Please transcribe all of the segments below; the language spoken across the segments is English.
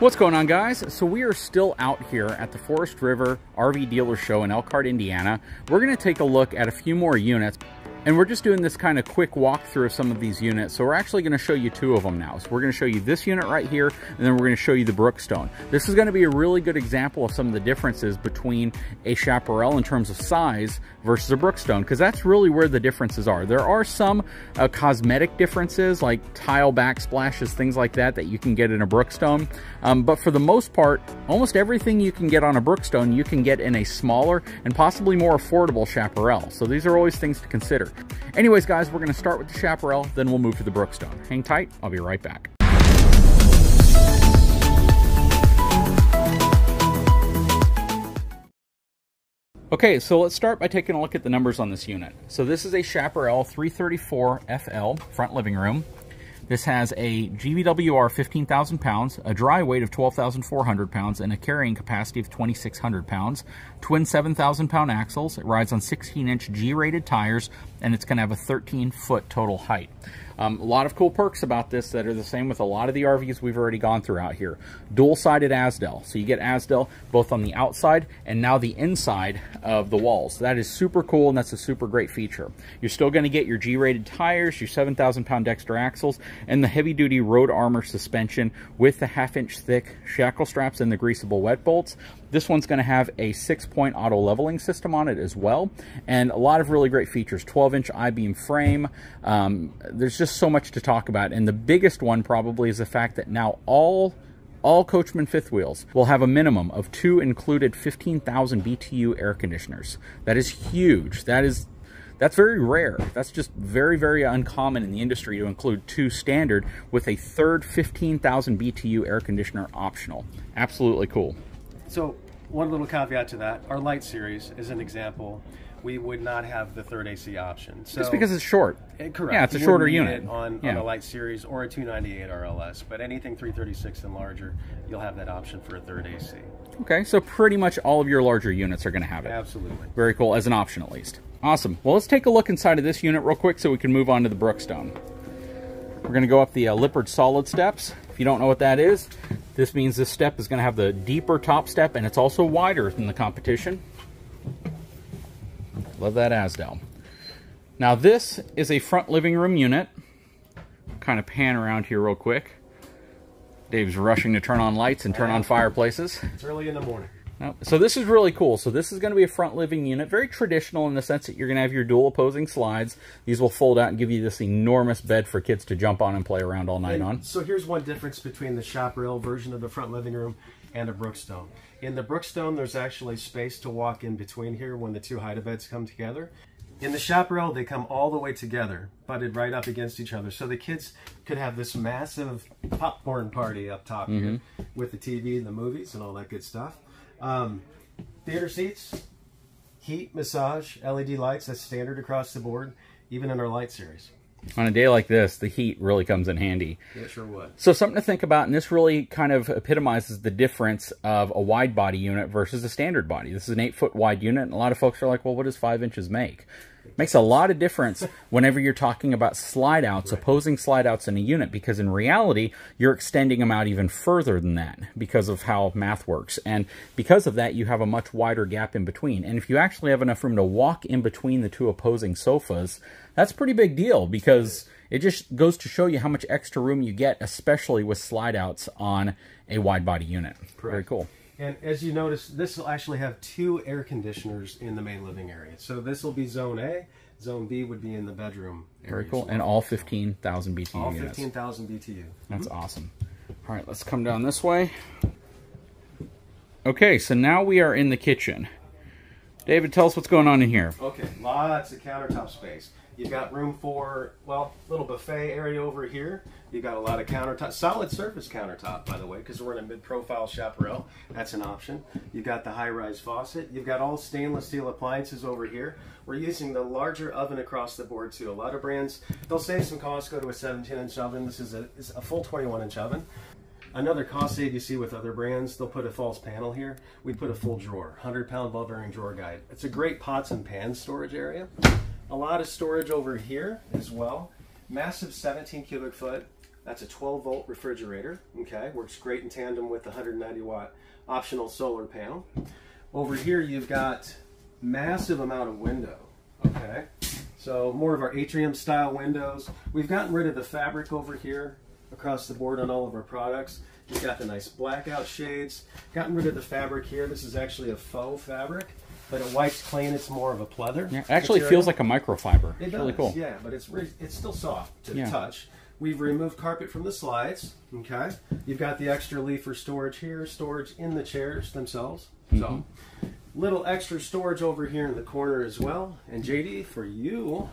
What's going on guys? So we are still out here at the Forest River RV Dealer Show in Elkhart, Indiana. We're going to take a look at a few more units. And we're just doing this kind of quick walkthrough of some of these units. So we're actually going to show you two of them now. So we're going to show you this unit right here, and then we're going to show you the Brookstone. This is going to be a really good example of some of the differences between a Chaparral in terms of size versus a Brookstone, because that's really where the differences are. There are some uh, cosmetic differences, like tile backsplashes, things like that, that you can get in a Brookstone. Um, but for the most part, almost everything you can get on a Brookstone, you can get in a smaller and possibly more affordable Chaparral. So these are always things to consider. Anyways, guys, we're going to start with the Chaparral, then we'll move to the Brookstone. Hang tight, I'll be right back. Okay, so let's start by taking a look at the numbers on this unit. So this is a Chaparral 334 FL front living room. This has a GVWR 15,000 pounds, a dry weight of 12,400 pounds, and a carrying capacity of 2,600 pounds. Twin 7,000 pound axles. It rides on 16 inch G-rated tires, and it's going to have a 13 foot total height. Um, a lot of cool perks about this that are the same with a lot of the RVs we've already gone through out here. Dual-sided Azdel. So you get Azdel both on the outside and now the inside of the walls. That is super cool and that's a super great feature. You're still going to get your G-rated tires, your 7,000 pound Dexter axles, and the heavy-duty road armor suspension with the half-inch thick shackle straps and the greasable wet bolts. This one's going to have a six-point auto leveling system on it as well, and a lot of really great features. 12-inch I-beam frame. Um, there's just so much to talk about, and the biggest one probably is the fact that now all all Coachmen fifth wheels will have a minimum of two included 15,000 BTU air conditioners. That is huge. That is that's very rare. That's just very, very uncommon in the industry to include two standard with a third 15,000 BTU air conditioner optional. Absolutely cool. So one little caveat to that, our light series is an example. We would not have the third AC option. So, Just because it's short. It, eh, correct. Yeah, it's a shorter unit. on, yeah. on a light series or a 298 RLS, but anything 336 and larger, you'll have that option for a third AC. Okay, so pretty much all of your larger units are going to have it. Absolutely. Very cool, as an option at least. Awesome. Well, let's take a look inside of this unit real quick so we can move on to the Brookstone. We're going to go up the uh, Lippert solid steps. You don't know what that is, this means this step is going to have the deeper top step and it's also wider than the competition. Love that Azdel. Now this is a front living room unit. Kind of pan around here real quick. Dave's rushing to turn on lights and turn on fireplaces. It's early in the morning. So this is really cool. So this is going to be a front living unit, very traditional in the sense that you're going to have your dual opposing slides. These will fold out and give you this enormous bed for kids to jump on and play around all night and on. So here's one difference between the Chaparral version of the front living room and a Brookstone. In the Brookstone, there's actually space to walk in between here when the two hide-a-beds come together. In the Chaparral, they come all the way together, butted right up against each other. So the kids could have this massive popcorn party up top mm -hmm. here mm-hmm. with the TV and the movies and all that good stuff. Um, theater seats, heat, massage, LED lights, that's standard across the board, even in our light series. On a day like this, the heat really comes in handy. Yeah, sure would. So something to think about, and this really kind of epitomizes the difference of a wide body unit versus a standard body. This is an eight foot wide unit, and a lot of folks are like, well, what does five inches make? Makes a lot of difference whenever you're talking about slide outs, right. opposing slide outs in a unit, because in reality, you're extending them out even further than that because of how math works. And because of that, you have a much wider gap in between. And if you actually have enough room to walk in between the two opposing sofas, that's a pretty big deal because it just goes to show you how much extra room you get, especially with slide outs on a wide body unit. Correct. Very cool. And as you notice, this will actually have two air conditioners in the main living area. So this will be zone A. Zone B would be in the bedroom. Very cool. And all 15,000 BTU All 15,000 BTU. That's mm -hmm. awesome. All right, let's come down this way. Okay, so now we are in the kitchen. David, tell us what's going on in here. Okay, lots of countertop space. You've got room for, well, little buffet area over here. You've got a lot of countertop, solid surface countertop, by the way, because we're in a mid-profile chaparral. That's an option. You've got the high-rise faucet. You've got all stainless steel appliances over here. We're using the larger oven across the board, too. A lot of brands, they'll save some cost, go to a 17-inch oven. This is a, a full 21-inch oven. Another cost save you see with other brands, they'll put a false panel here. We put a full drawer, 100 pound ball bearing drawer guide. It's a great pots and pans storage area. A lot of storage over here as well. Massive 17 cubic foot That's a 12 volt refrigerator. Okay, works great in tandem with the 190 watt optional solar panel. Over here, you've got massive amount of window. Okay, so more of our atrium style windows. We've gotten rid of the fabric over here across the board on all of our products. You've got the nice blackout shades. Gotten rid of the fabric here. This is actually a faux fabric, but it wipes clean. It's more of a pleather. Yeah, actually material. feels like a microfiber. It it's does, really cool. yeah, but it's re- it's still soft to Yeah. the touch. We've removed carpet from the slides. Okay, you've got the extra leaf for storage here, storage in the chairs themselves. Mm-hmm. So, little extra storage over here in the corner as well. And JD, for you,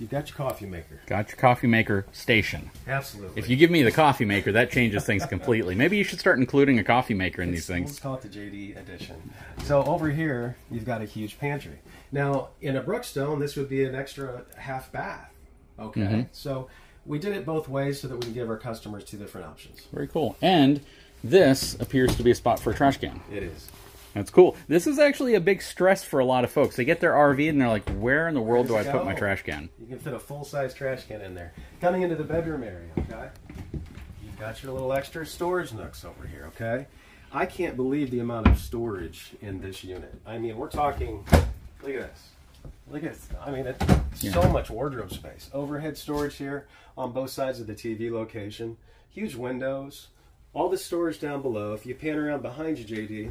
you've got your coffee maker. Got your coffee maker station. Absolutely. If you give me the coffee maker, that changes things completely. Maybe you should start including a coffee maker in these things. Let's call it the JD edition. So over here, you've got a huge pantry. Now, in a Brookstone, this would be an extra half bath. Okay, Mm-hmm. so we did it both ways so that we can give our customers two different options. Very cool. And this appears to be a spot for a trash can. It is. That's cool. This is actually a big stress for a lot of folks. They get their RV and they're like, where in the world do I it put my trash can? You can fit a full-size trash can in there. Coming into the bedroom area, okay? You've got your little extra storage nooks over here, okay? I can't believe the amount of storage in this unit. I mean, we're talking, look at this. Look at this. I mean, it's so much wardrobe space. Overhead storage here on both sides of the TV location. Huge windows. All the storage down below. If you pan around behind you, JD,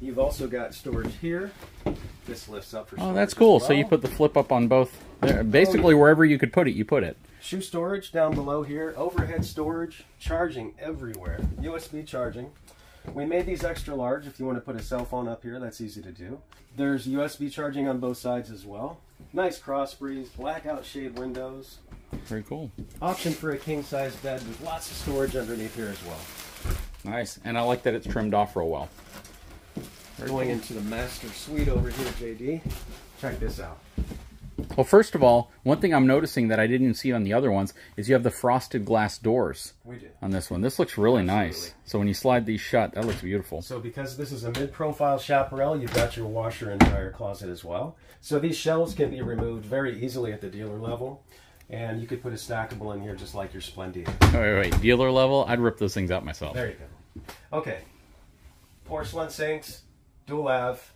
you've also got storage here. This lifts up for Oh, that's cool. So you put the flip up on both. There. Basically, oh. wherever you could put it, you put it. Shoe storage down below here, overhead storage, charging everywhere, USB charging. We made these extra large if you want to put a cell phone up here, that's easy to do. There's USB charging on both sides as well. Nice cross breeze, blackout shade windows. Very cool. Option for a king size bed with lots of storage underneath here as well. Nice. And I like that it's trimmed off real well. Going into the master suite over here, JD. Check this out. Well, first of all, one thing I'm noticing that I didn't see on the other ones is you have the frosted glass doors We do. on this one. This looks really nice. Absolutely. So when you slide these shut, that looks beautiful. So because this is a mid-profile chaparral, you've got your washer and dryer closet as well. So these shelves can be removed very easily at the dealer level. And you could put a stackable in here just like your Splendid. Oh, wait, wait. Dealer level? I'd rip those things out myself. There you go. Okay. Porcelain sinks, dual lav,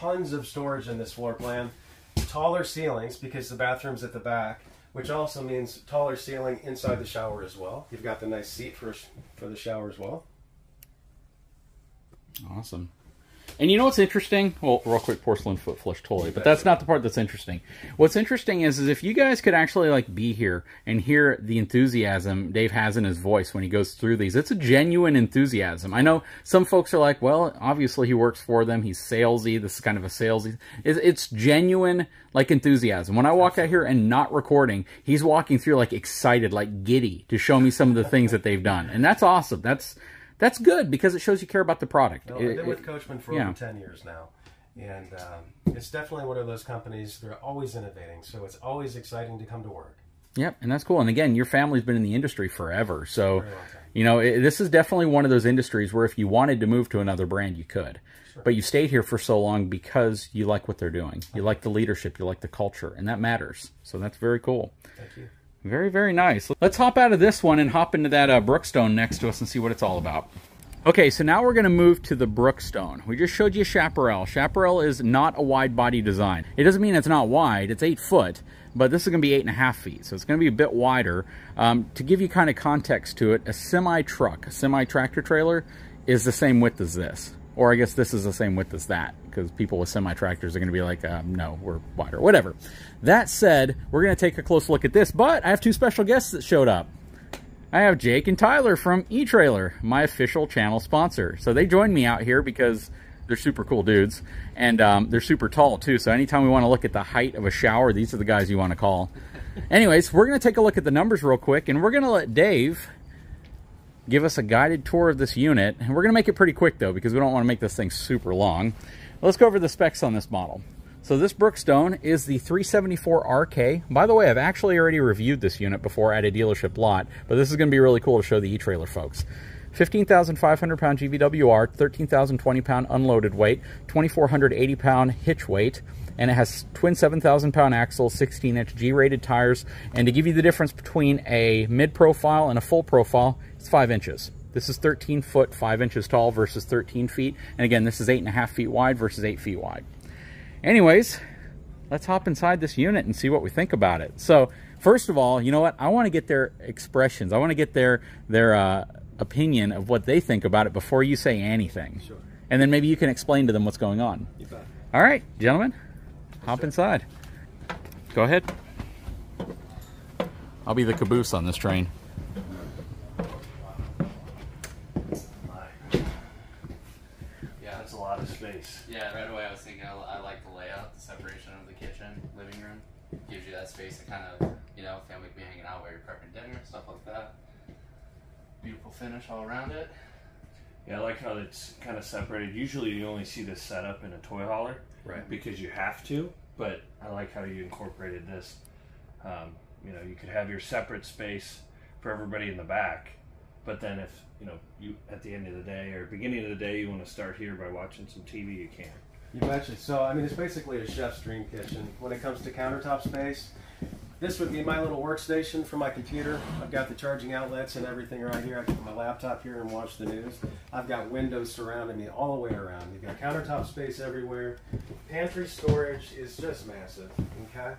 tons of storage in this floor plan. Taller ceilings because the bathroom's at the back, which also means taller ceiling inside the shower as well. You've got the nice seat for, for the shower as well. Awesome. And you know what's interesting? Well, real quick, porcelain foot flush toy, but that's not the part that's interesting. What's interesting is, is if you guys could actually like be here and hear the enthusiasm Dave has in his voice when he goes through these. It's a genuine enthusiasm. I know some folks are like, well, obviously he works for them. He's salesy. This is kind of a salesy. It's, it's genuine like enthusiasm. When I walk out here and not recording, he's walking through like excited, like giddy to show me some of the things that they've done, and that's awesome. That's that's good because it shows you care about the product. No, I've been with Coachmen for yeah. over 10 years now. And um, it's definitely one of those companies, they're always innovating. So it's always exciting to come to work. Yep, and that's cool. And again, your family's been in the industry forever, so you know it, this is definitely one of those industries where if you wanted to move to another brand, you could. But you stayed here for so long because you like what they're doing. You like the leadership, you like the culture, and that matters. So that's very cool. Thank you. Very, very nice. Let's hop out of this one and hop into that uh, Brookstone next to us and see what it's all about. Okay, so now we're going to move to the Brookstone. We just showed you Chaparral. Chaparral is not a wide body design. It doesn't mean it's not wide. It's 8 foot, but this is going to be 8.5 feet, so it's going to be a bit wider. Um, to give you kind of context to it, a semi-truck, a semi-tractor trailer, is the same width as this. Or I guess this is the same width as that, because people with semi-tractors are going to be like, um, no, we're wider, whatever. That said, we're going to take a close look at this, but I have two special guests that showed up. I have Jake and Tyler from eTrailer, my official channel sponsor. So they joined me out here because they're super cool dudes, and um, they're super tall too. So anytime we want to look at the height of a shower, these are the guys you want to call. Anyways, we're going to take a look at the numbers real quick, and we're going to let Dave give us a guided tour of this unit. And we're going to make it pretty quick though, because we don't want to make this thing super long. Let's go over the specs on this model. So this Brookstone is the 374RK. By the way, I've actually already reviewed this unit before at a dealership lot, but this is going to be really cool to show the e-trailer folks. 15,500 pound GVWR, 13,020 pound unloaded weight, 2,480 pound hitch weight, and it has twin 7,000 pound axles, 16 inch G rated tires. And to give you the difference between a mid profile and a full profile, it's five inches. This is 13 foot, five inches tall versus 13 feet. And again, this is eight and a half feet wide versus eight feet wide. Anyways, let's hop inside this unit and see what we think about it. So first of all, you know what? I want to get their expressions. I want to get their, their uh, opinion of what they think about it before you say anything. Sure. And then maybe you can explain to them what's going on. You bet. All right, gentlemen, hop inside. Go ahead. I'll be the caboose on this train. Yeah, That's a lot of space. yeah. Right away, I was thinking I, I like the layout, the separation of the kitchen, living room. Gives you that space to kind of, you know, family can be hanging out while you're prepping dinner, stuff like that. Beautiful finish all around it. Yeah, I like how it's kind of separated. Usually, you only see this setup in a toy hauler, Right. Because you have to. But I like how you incorporated this. Um, you know, you could have your separate space for everybody in the back, but then if you know you at the end of the day or beginning of the day you want to start here by watching some TV, you can. You betcha. So, I mean, it's basically a chef's dream kitchen. When it comes to countertop space, this would be my little workstation for my computer. I've got the charging outlets and everything right here. I can put my laptop here and watch the news. I've got windows surrounding me all the way around. You've got countertop space everywhere. Pantry storage is just massive. Okay.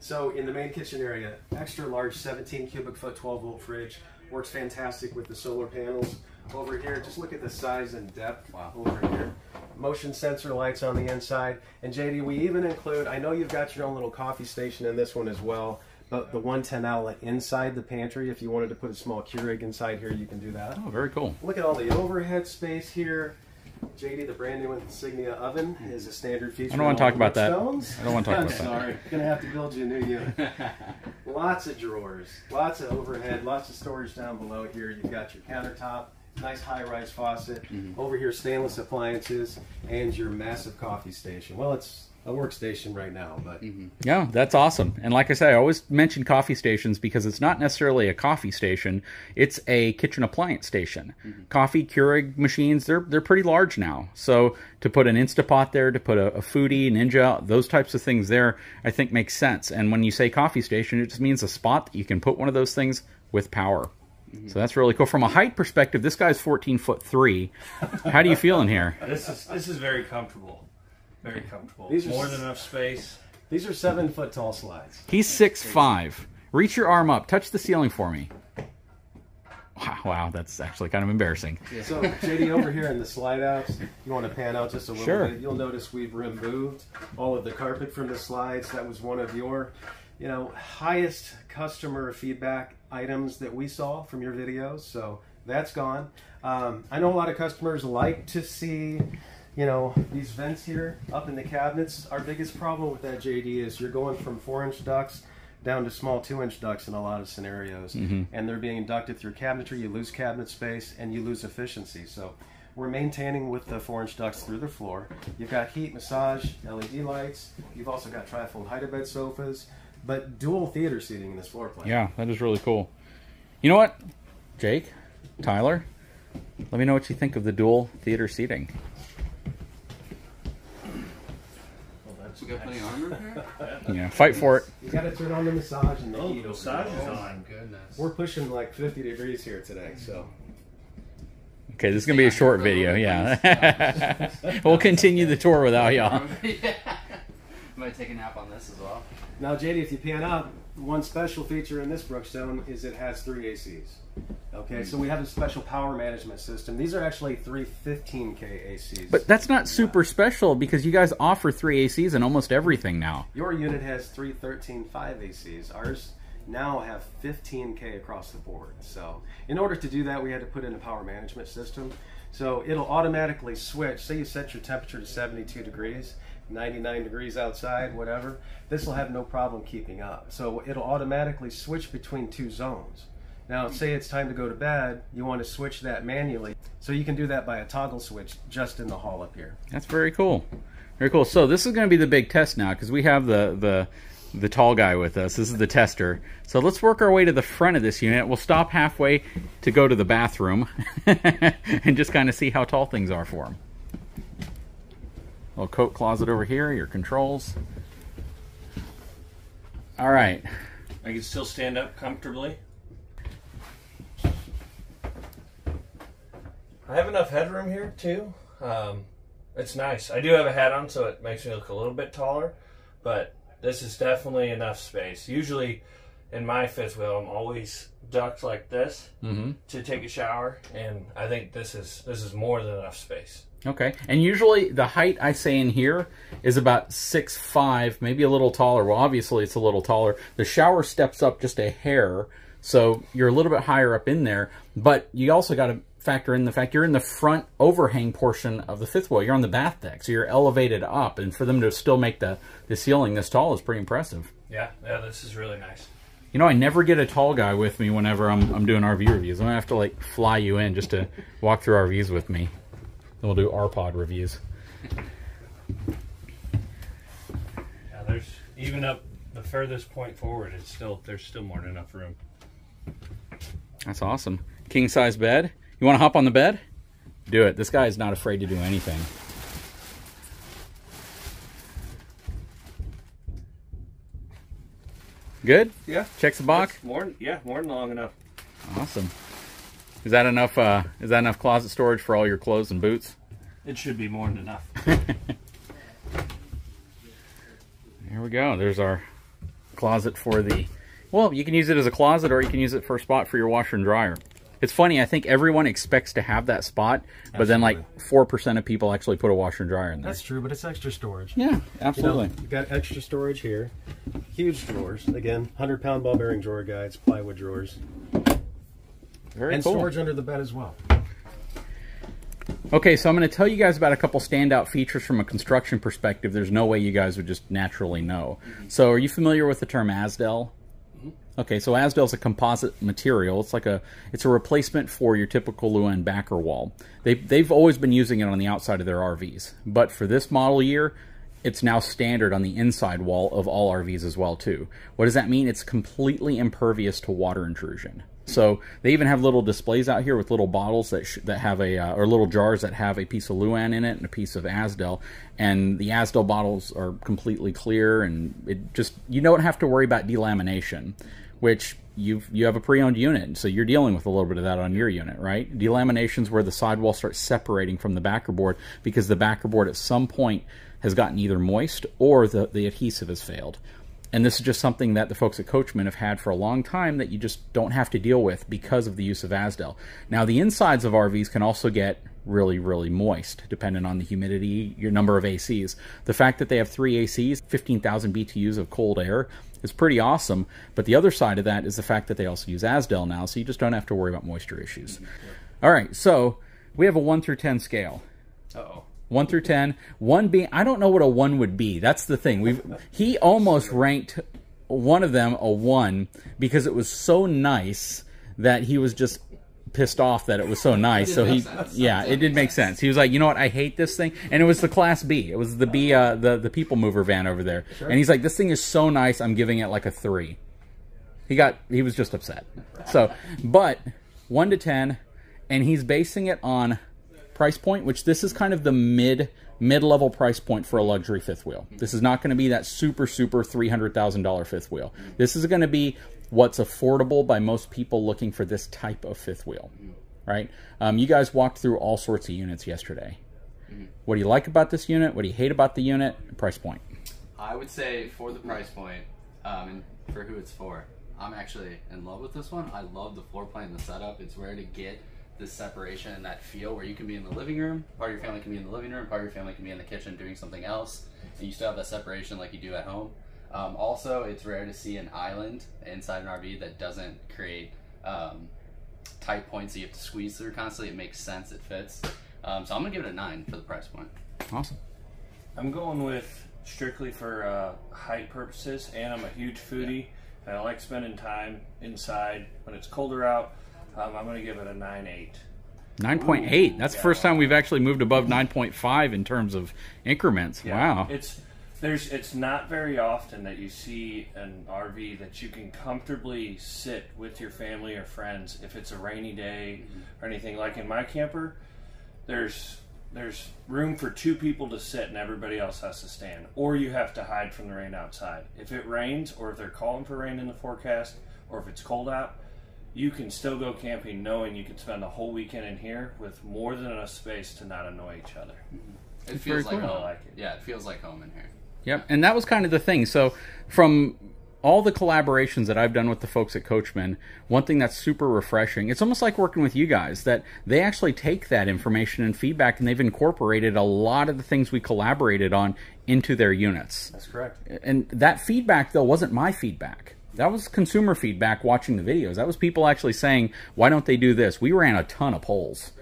So, in the main kitchen area, extra large 17 cubic foot 12 volt fridge works fantastic with the solar panels. Over here, just look at the size and depth wow, over here motion sensor lights on the inside. And JD, we even include, I know you've got your own little coffee station in this one as well, but the 110 outlet inside the pantry, if you wanted to put a small Keurig inside here, you can do that. Oh, very cool. Look at all the overhead space here. JD, the brand new Insignia oven is a standard feature. I don't wanna talk about that. Brookstones. I don't wanna talk I'm about that. sorry. Gonna have to build you a new unit. lots of drawers, lots of overhead, lots of storage down below here. You've got your countertop, nice high-rise faucet. Mm-hmm. Over here, stainless appliances, and your massive coffee station. Well, it's a workstation right now, but Yeah, that's awesome. And like I said, I always mention coffee stations because it's not necessarily a coffee station; it's a kitchen appliance station. Coffee Keurig machines they're they're pretty large now. So to put an Instapot there, to put a, a Foodie, Ninja, those types of things there, I think makes sense. And when you say coffee station, it just means a spot that you can put one of those things with power. Mm-hmm. So that's really cool. From a height perspective, this guy's 14 foot three. How do you feel in here? This is this is very comfortable. Very comfortable. These are More s- than enough space. these are seven-foot tall slides. He's six five. Reach your arm up. Touch the ceiling for me. Wow, wow, that's actually kind of embarrassing. So, JD, over here in the slide outs, you want to pan out just a little Sure. bit. You'll notice we've removed all of the carpet from the slides. That was one of your, you know, highest customer feedback items that we saw from your videos. So that's gone. Um, I know a lot of customers like to see, you know, these vents here up in the cabinets. Our biggest problem with that, JD, is you're going from four-inch ducts down to small two-inch ducts in a lot of scenarios, and they're being ducted through cabinetry. You lose cabinet space and you lose efficiency. So we're maintaining with the four-inch ducts through the floor. You've got heat, massage, LED lights. You've also got trifold hide-a-bed sofas, but dual theater seating in this floor plan. Yeah, that is really cool. You know what, Jake, Tyler, let me know what you think of the dual theater seating. We got plenty of armor here. Yeah, fight for it. You got to turn on the massage and the Oh, heat. the over massage here. is on. Goodness. We're pushing like 50 degrees here today, so. Okay, this is gonna be a short video. Yeah, we'll continue the tour without y'all. yeah. Might take a nap on this as well. Now, JD, if you pan up, one special feature in this Brookstone is it has three ACs. Okay, so we have a special power management system. These are actually three 15K ACs. But that's not super special because you guys offer three ACs in almost everything now. Your unit has three 13.5 ACs. Ours now have 15K across the board. So, in order to do that, we had to put in a power management system. So, it'll automatically switch. Say you set your temperature to 72 degrees, 99 degrees outside, whatever. This will have no problem keeping up. So, it'll automatically switch between two zones. Now, say it's time to go to bed, you want to switch that manually. So, you can do that by a toggle switch just in the hall up here. That's very cool. Very cool. So this is going to be the big test now because we have the the the tall guy with us. This is the tester. So let's work our way to the front of this unit. We'll stop halfway to go to the bathroom and just kind of see how tall things are for him. Little coat closet over here, your controls. All right. I can still stand up comfortably. I have enough headroom here too. Um, it's nice. I do have a hat on, so it makes me look a little bit taller, but this is definitely enough space. Usually in my fifth wheel, I'm always ducked like this Mm-hmm. to take a shower, and I think this is this is more than enough space. Okay. And usually the height I say in here is about six five, maybe a little taller. Well, obviously it's a little taller. The shower steps up just a hair, so you're a little bit higher up in there. But you also got to factor in the fact you're in the front overhang portion of the fifth wheel. You're on the bath deck, so you're elevated up, and for them to still make the the ceiling this tall is pretty impressive. Yeah, yeah, this is really nice. You know, I never get a tall guy with me whenever I'm, I'm doing RV reviews. I'm gonna have to like fly you in just to walk through RVs with me. Then we'll do RPod reviews. Yeah, there's even up the furthest point forward. It's still there's still more than enough room. That's awesome. King size bed. You want to hop on the bed? Do it. This guy is not afraid to do anything. Good. Yeah, Checks the box. That's more. Yeah, more than long enough. Awesome. Is that enough? Uh, is that enough closet storage for all your clothes and boots? It should be more than enough. Here we go. There's our closet for the. Well, you can use it as a closet or you can use it for a spot for your washer and dryer. It's funny. I think everyone expects to have that spot, but then like four percent of people actually put a washer and dryer in there. That's true, but it's extra storage. yeah, You know, absolutely. you've got extra storage here. Huge drawers. Again, 100 pound ball bearing drawer guides, plywood drawers. Very and cool. storage under the bed as well. Okay, so I'm going to tell you guys about a couple standout features from a construction perspective. There's no way you guys would just naturally know. So, are you familiar with the term Azdel? Okay, so Azdel is a composite material. It's like a it's a replacement for your typical Luan backer wall. They they've always been using it on the outside of their RVs, but for this model year, it's now standard on the inside wall of all RVs as well too. What does that mean? It's completely impervious to water intrusion. So they even have little displays out here with little bottles that that have a uh, or little jars that have a piece of Luan in it and a piece of Azdel, and the Azdel bottles are completely clear and it just you don't have to worry about delamination, which you you have a pre-owned unit, so you're dealing with a little bit of that on your unit, right? Delamination's where the sidewall starts separating from the backer board because the backer board at some point has gotten either moist or the, the adhesive has failed. And this is just something that the folks at Coachmen have had for a long time that you just don't have to deal with because of the use of Azdel. Now, the insides of RVs can also get really, really moist, depending on the humidity, your number of ACs. The fact that they have three ACs, 15,000 BTUs of cold air, is pretty awesome. But the other side of that is the fact that they also use Azdel now, so you just don't have to worry about moisture issues. All right, so we have a 1 through 10 scale. Uh-oh. One through ten. One being I don't know what a one would be. That's the thing. We've he almost ranked one of them a one because it was so nice that he was just pissed off that it was so nice. So he yeah, it did make sense. He was like, you know what, I hate this thing, and it was the Class B. It was the B, uh, the the people mover van over there, and he's like, this thing is so nice. I'm giving it like a three. He got he was just upset. So, but one to ten, and he's basing it on price point, which this is kind of the mid mid level price point for a luxury fifth wheel. This is not going to be that super super three hundred thousand dollar fifth wheel. This is going to be what's affordable by most people looking for this type of fifth wheel, right? Um, you guys walked through all sorts of units yesterday. What do you like about this unit? What do you hate about the unit? Price point. I would say for the price point, um, and for who it's for, I'm actually in love with this one. I love the floor plan, the setup. It's rare to get this separation and that feel where you can be in the living room, part of your family can be in the living room, part of your family can be in the kitchen doing something else, and you still have that separation like you do at home. Um, also, it's rare to see an island inside an RV that doesn't create um, tight points that you have to squeeze through constantly. It makes sense, it fits. Um, so I'm gonna give it a nine for the price point. Awesome. I'm going with strictly for uh, height purposes, and I'm a huge foodie, and I like spending time inside when it's colder out. Um, I'm going to give it a nine eight. 9.8. That's the first time we've actually moved above 9.5 in terms of increments. Wow. It's there's it's not very often that you see an RV that you can comfortably sit with your family or friends if it's a rainy day mm-hmm. or anything. Like in my camper, there's there's room for two people to sit and everybody else has to stand, or you have to hide from the rain outside. If it rains, or if they're calling for rain in the forecast, or if it's cold out, you can still go camping knowing you can spend the whole weekend in here with more than enough space to not annoy each other. Mm-hmm. It very feels like cool. home. I like it. Yeah, it feels like home in here. Yep, and that was kind of the thing. So from all the collaborations that I've done with the folks at Coachmen, one thing that's super refreshing, it's almost like working with you guys that they actually take that information and feedback and they've incorporated a lot of the things we collaborated on into their units. That's correct. And that feedback though wasn't my feedback. That was consumer feedback watching the videos. That was people actually saying, "Why don't they do this?" We ran a ton of polls.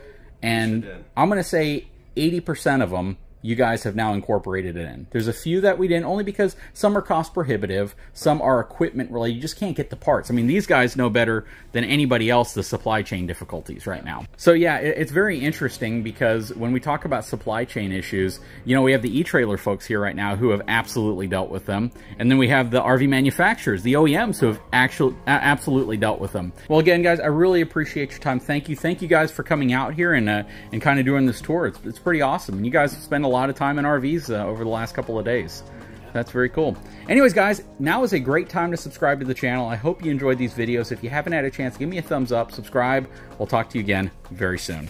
And. I'm going to say 80% of them you guys have now incorporated it in. There's a few that we didn't, only because some are cost prohibitive, some are equipment related. You just can't get the parts. I mean, these guys know better than anybody else the supply chain difficulties right now. So yeah, it's very interesting because when we talk about supply chain issues, you know, we have the e-trailer folks here right now who have absolutely dealt with them, and then we have the RV manufacturers, the OEMs who have actually absolutely dealt with them. Well, again, guys, I really appreciate your time. Thank you, thank you guys for coming out here and uh, and kind of doing this tour. It's, it's pretty awesome, and you guys spend a lot of time in RVs uh, over the last couple of days. That's very cool. Anyways, guys, now is a great time to subscribe to the channel. I hope you enjoyed these videos. If you haven't had a chance, give me a thumbs up, subscribe. We'll talk to you again very soon.